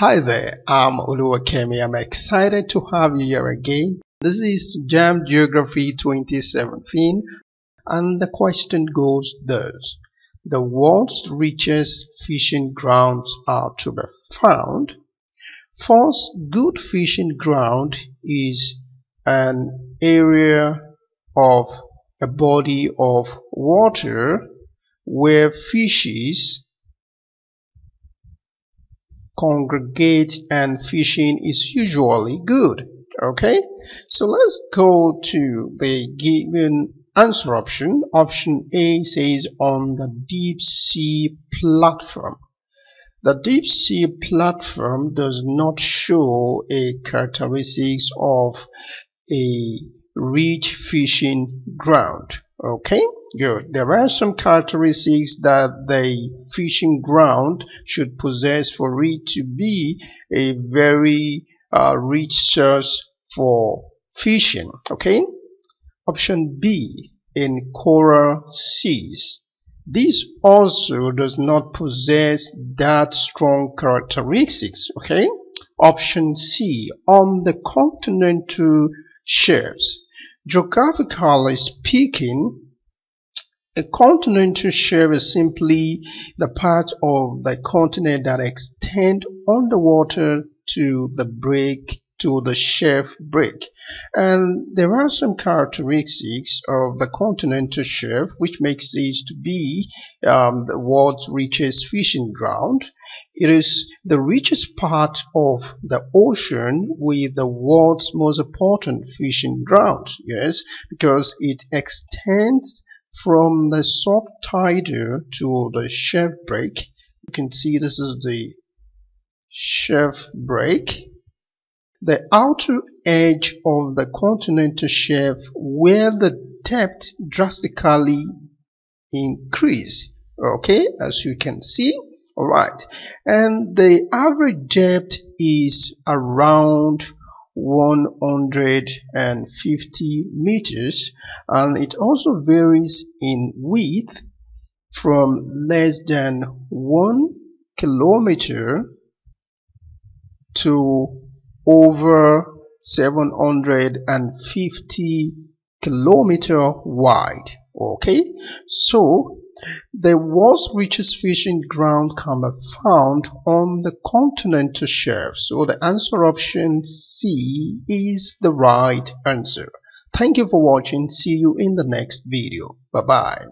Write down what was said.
Hi there, I'm Oluwakemi. I'm excited to have you here again. This is JAMB Geography 2017 and the question goes thus. The world's richest fishing grounds are to be found. First, good fishing ground is an area of a body of water where fishes congregate and fishing is usually good. Okay, so let's go to the given answer option. Option A says on the deep sea platform. The deep sea platform does not show a characteristics of a rich fishing ground. Okay. Good. There are some characteristics that the fishing ground should possess for it to be a very uh, rich source for fishing. Okay. Option B in coral seas. This also does not possess that strong characteristics. Okay. Option C on the continental shelves. Geographically speaking, a continental shelf is simply the part of the continent that extend underwater to the break to the shelf break. And there are some characteristics of the continental shelf which makes it to be um, the world's richest fishing ground. It is the richest part of the ocean with the world's most important fishing ground. Yes, because it extends from the subtidal to the shelf break you can see this is the shelf break. The outer edge of the continental shelf where the depth drastically increase. Okay as you can see. All right. And the average depth is around 150 meters and it also varies in width from less than 1 kilometer to over 750 kilometer wide okay so the world's richest fishing ground can be found on the continental shelf. So the answer option C is the right answer. Thank you for watching. See you in the next video. Bye-bye.